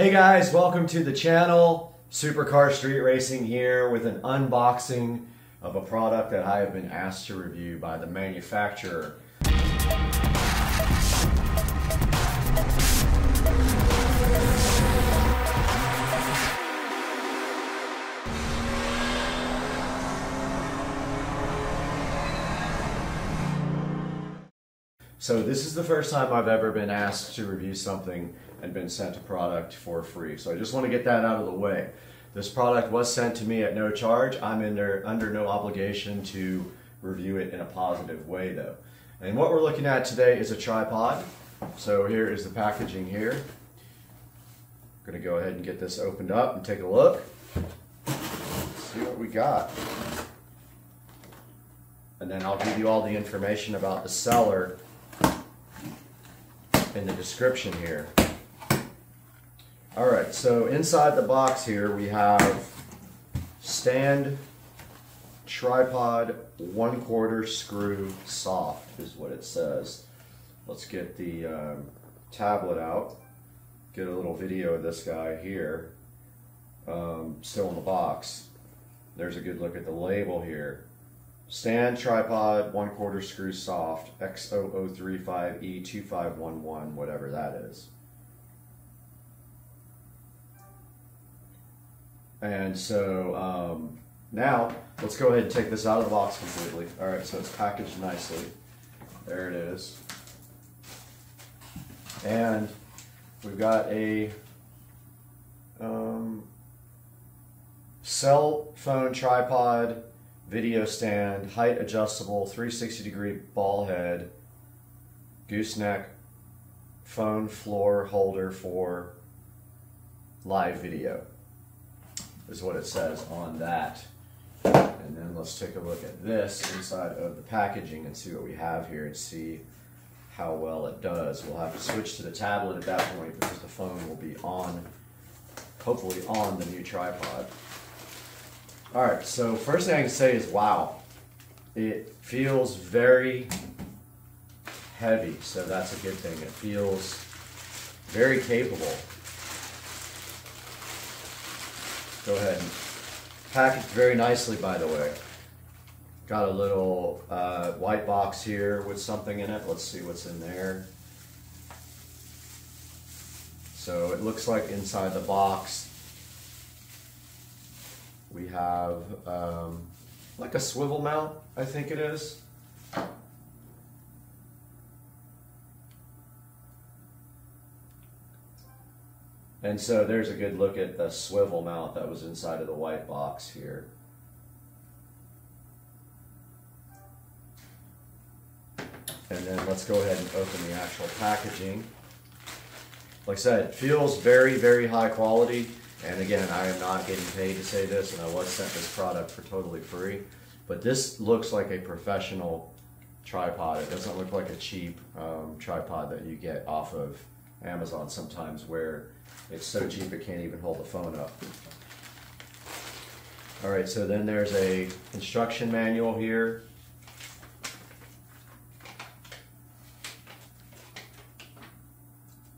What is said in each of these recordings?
Hey guys, welcome to the channel. Supercar Street Racing here with an unboxing of a product that I have been asked to review by the manufacturer. So this is the first time I've ever been asked to review something and been sent a product for free. So I just want to get that out of the way. This product was sent to me at no charge. I'm under, under no obligation to review it in a positive way though. And what we're looking at today is a tripod. So here is the packaging here. I'm gonna go ahead and get this opened up and take a look. See what we got. And then I'll give you all the information about the seller in the description here. All right, so inside the box here we have stand tripod one quarter screw soft is what it says. Let's get the um, tablet out, get a little video of this guy here, um, still in the box. There's a good look at the label here. Stand tripod, one quarter screw soft, X0035E2511, whatever that is. And so um, now let's go ahead and take this out of the box completely. All right, so it's packaged nicely. There it is. And we've got a um, cell phone tripod video stand, height adjustable, 360 degree ball head, gooseneck, phone floor holder for live video is what it says on that. And then let's take a look at this inside of the packaging and see what we have here and see how well it does. We'll have to switch to the tablet at that point because the phone will be on, hopefully on the new tripod. All right, so first thing I can say is wow. It feels very heavy, so that's a good thing. It feels very capable. Go ahead and packaged very nicely, by the way. Got a little uh, white box here with something in it. Let's see what's in there. So it looks like inside the box we have um, like a swivel mount, I think it is. And so there's a good look at the swivel mount that was inside of the white box here. And then let's go ahead and open the actual packaging. Like I said, it feels very, very high quality. And again, I am not getting paid to say this, and I was sent this product for totally free. But this looks like a professional tripod. It doesn't look like a cheap um, tripod that you get off of Amazon sometimes where it's so cheap it can't even hold the phone up. All right, so then there's a instruction manual here.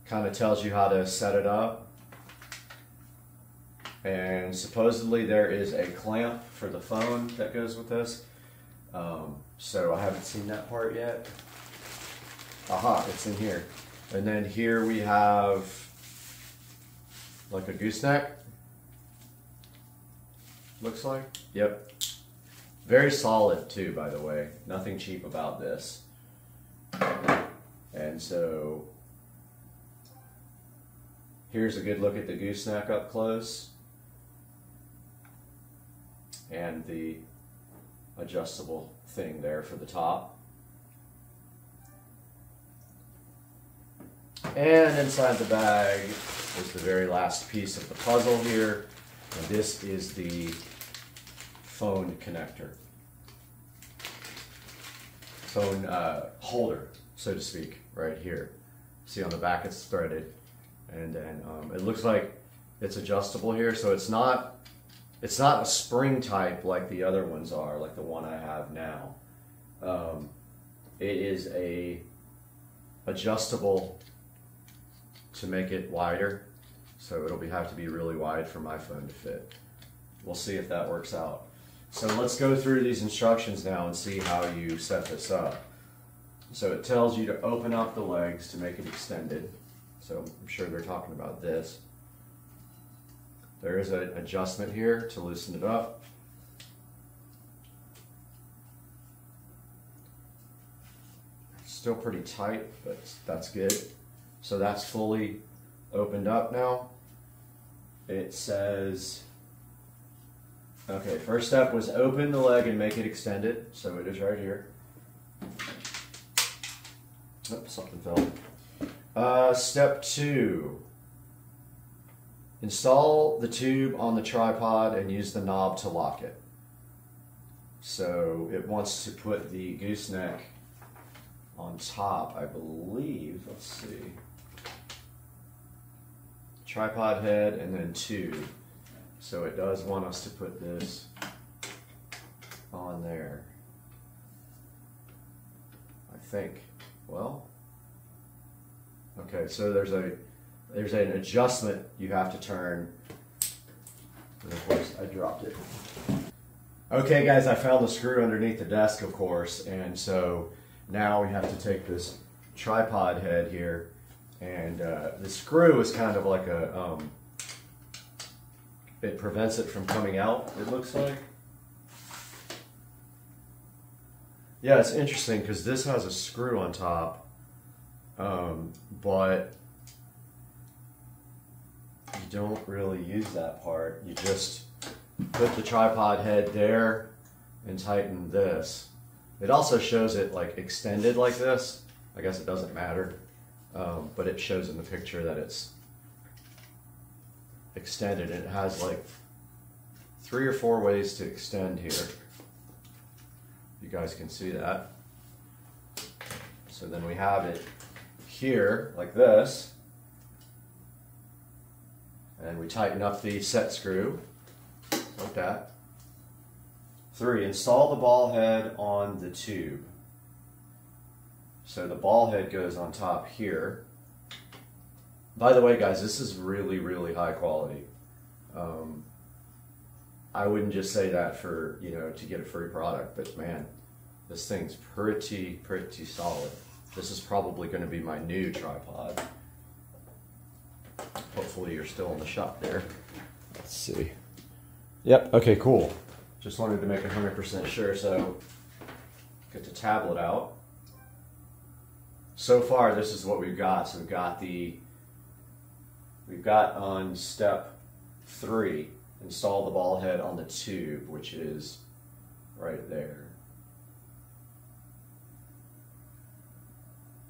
Kind of tells you how to set it up. And supposedly there is a clamp for the phone that goes with this. Um, so I haven't seen that part yet. Aha, it's in here. And then here we have like a gooseneck. Looks like. Yep. Very solid too, by the way. Nothing cheap about this. And so here's a good look at the gooseneck up close and the adjustable thing there for the top. And inside the bag is the very last piece of the puzzle here. And this is the phone connector. Phone uh, holder, so to speak, right here. See on the back it's threaded. And then um, it looks like it's adjustable here, so it's not it's not a spring type like the other ones are, like the one I have now. Um, it is a adjustable to make it wider. So it'll be, have to be really wide for my phone to fit. We'll see if that works out. So let's go through these instructions now and see how you set this up. So it tells you to open up the legs to make it extended. So I'm sure they're talking about this. There is an adjustment here to loosen it up. Still pretty tight, but that's good. So that's fully opened up now. It says, okay, first step was open the leg and make it extended. So it is right here. Oops, something fell. Uh, step two. Install the tube on the tripod and use the knob to lock it. So it wants to put the gooseneck on top, I believe. Let's see. Tripod head and then two. So it does want us to put this on there. I think. Well, okay, so there's a there's an adjustment you have to turn. And of course, I dropped it. Okay, guys, I found the screw underneath the desk, of course, and so now we have to take this tripod head here, and uh, the screw is kind of like a, um, it prevents it from coming out, it looks like. Yeah, it's interesting because this has a screw on top, um, but you don't really use that part. You just put the tripod head there and tighten this. It also shows it like extended like this. I guess it doesn't matter, um, but it shows in the picture that it's extended. It has like three or four ways to extend here. You guys can see that. So then we have it here like this. And we tighten up the set screw like that. Three, install the ball head on the tube. So the ball head goes on top here. By the way, guys, this is really, really high quality. Um, I wouldn't just say that for, you know, to get a free product, but man, this thing's pretty, pretty solid. This is probably going to be my new tripod. Hopefully you're still in the shop there. Let's see. Yep, okay, cool. Just wanted to make 100% sure, so get the tablet out. So far, this is what we've got. So we've got the, we've got on step three, install the ball head on the tube, which is right there.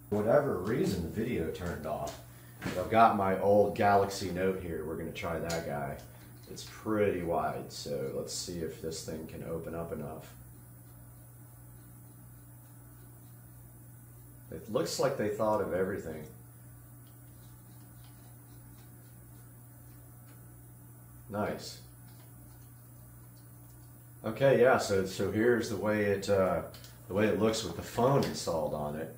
Whatever reason, the video turned off. I've got my old Galaxy Note here. We're going to try that guy. It's pretty wide, so let's see if this thing can open up enough. It looks like they thought of everything. Nice. Okay, yeah, so so here's the way it uh, the way it looks with the phone installed on it.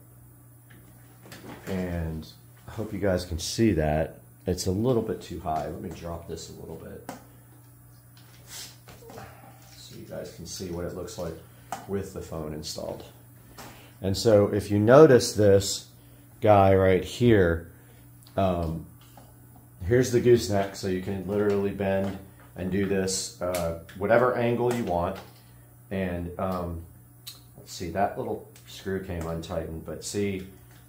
And I hope you guys can see that. It's a little bit too high. Let me drop this a little bit So you guys can see what it looks like with the phone installed. And so if you notice this guy right here, um, here's the gooseneck, so you can literally bend and do this uh, whatever angle you want. And um, let's see, that little screw came untightened, but see,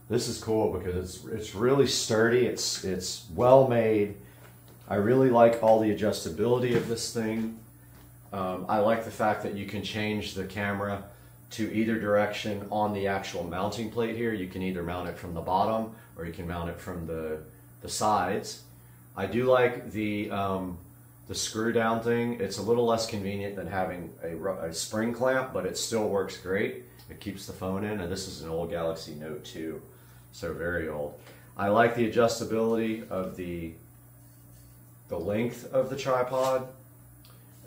this is cool because it's it's really sturdy. It's it's well made. I really like all the adjustability of this thing. Um, I like the fact that you can change the camera to either direction on the actual mounting plate here. You can either mount it from the bottom or you can mount it from the, the sides. I do like the, um, the screw down thing. It's a little less convenient than having a, a spring clamp, but it still works great. It keeps the phone in, and this is an old Galaxy Note 2, so very old. I like the adjustability of the, the length of the tripod.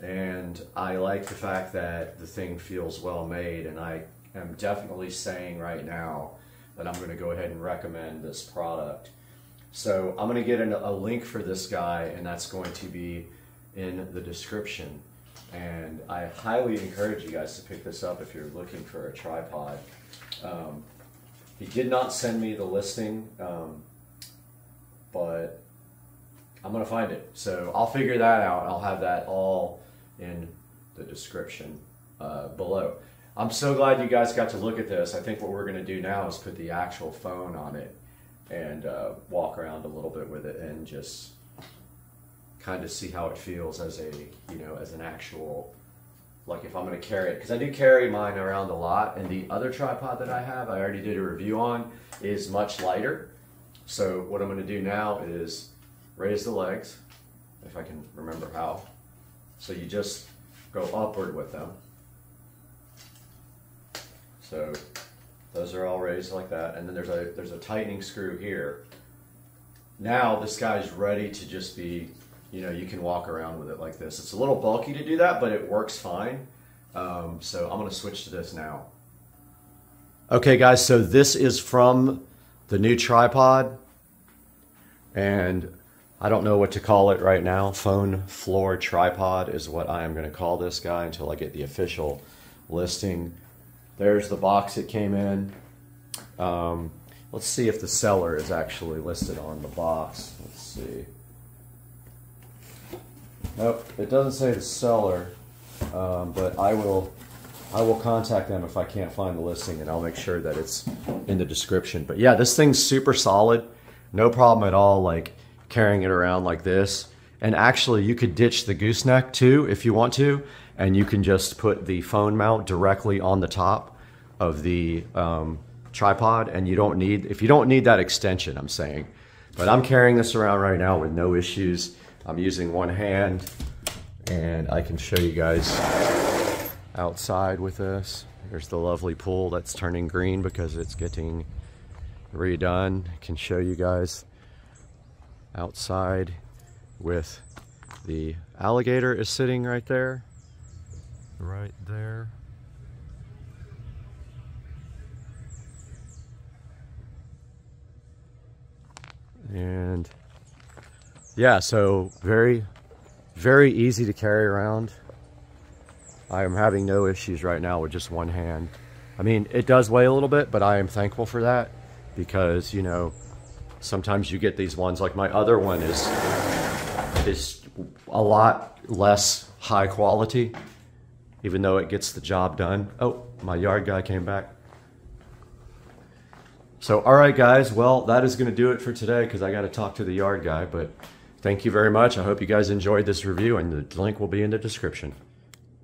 And I like the fact that the thing feels well made, and I am definitely saying right now that I'm going to go ahead and recommend this product. So I'm going to get a link for this guy, and that's going to be in the description. And I highly encourage you guys to pick this up if you're looking for a tripod. Um, he did not send me the listing, um, but I'm going to find it. So I'll figure that out. I'll have that all in the description uh, below. I'm so glad you guys got to look at this. I think what we're going to do now is put the actual phone on it and uh, walk around a little bit with it and just kind of see how it feels as a, you know, as an actual, like if I'm going to carry it. Because I do carry mine around a lot. And the other tripod that I have, I already did a review on, is much lighter. So what I'm going to do now is raise the legs, if I can remember how. So you just go upward with them. So those are all raised like that. And then there's a, there's a tightening screw here. Now this guy's ready to just be, you know, you can walk around with it like this. It's a little bulky to do that, but it works fine. Um, so I'm gonna switch to this now. Okay guys, so this is from the new tripod. And I don't know what to call it right now. Phone floor tripod is what I am going to call this guy until I get the official listing. There's the box it came in. Um, let's see if the seller is actually listed on the box. Let's see. Nope, it doesn't say the seller, um, but I will I will contact them if I can't find the listing and I'll make sure that it's in the description. But yeah, this thing's super solid. No problem at all like carrying it around like this. And actually you could ditch the gooseneck too if you want to and you can just put the phone mount directly on the top of the um, tripod and you don't need, if you don't need that extension, I'm saying. But I'm carrying this around right now with no issues. I'm using one hand and I can show you guys outside with this. There's the lovely pool that's turning green because it's getting redone. I can show you guys outside with the alligator is sitting right there right there. And yeah, so very, very easy to carry around. I am having no issues right now with just one hand. I mean, it does weigh a little bit, but I am thankful for that because, you know, sometimes you get these ones like my other one is is a lot less high quality even though it gets the job done. Oh, my yard guy came back. So, all right, guys. Well, that is going to do it for today because I got to talk to the yard guy. But thank you very much. I hope you guys enjoyed this review, and the link will be in the description.